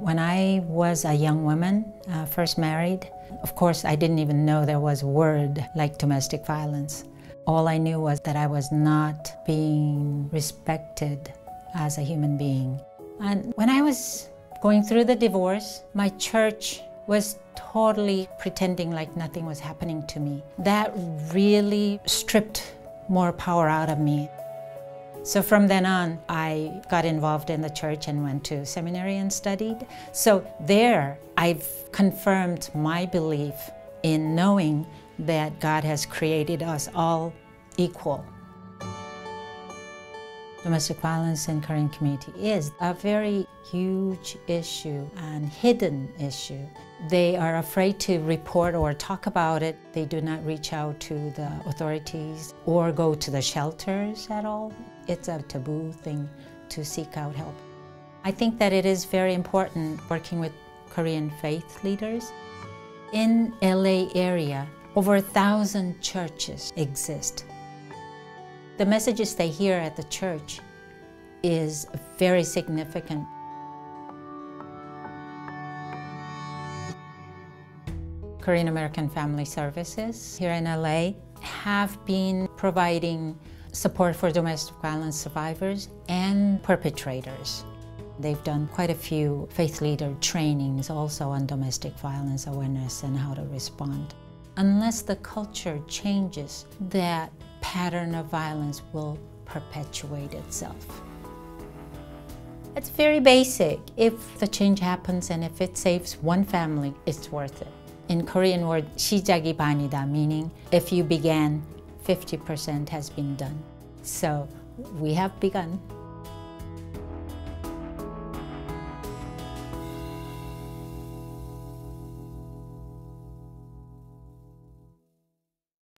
When I was a young woman, uh, first married, of course I didn't even know there was a word like domestic violence. All I knew was that I was not being respected as a human being. And when I was going through the divorce, my church was totally pretending like nothing was happening to me. That really stripped more power out of me. So from then on, I got involved in the church and went to seminary and studied. So there, I've confirmed my belief in knowing that God has created us all equal. Domestic violence in Korean community is a very huge issue and hidden issue. They are afraid to report or talk about it. They do not reach out to the authorities or go to the shelters at all. It's a taboo thing to seek out help. I think that it is very important working with Korean faith leaders. In LA area, over a thousand churches exist. The messages they hear at the church is very significant. Korean American Family Services here in LA have been providing support for domestic violence survivors and perpetrators. They've done quite a few faith leader trainings also on domestic violence awareness and how to respond. Unless the culture changes, that pattern of violence will perpetuate itself. It's very basic. If the change happens and if it saves one family, it's worth it. In Korean word, 시작이 반이다, meaning if you began, 50% has been done. So we have begun.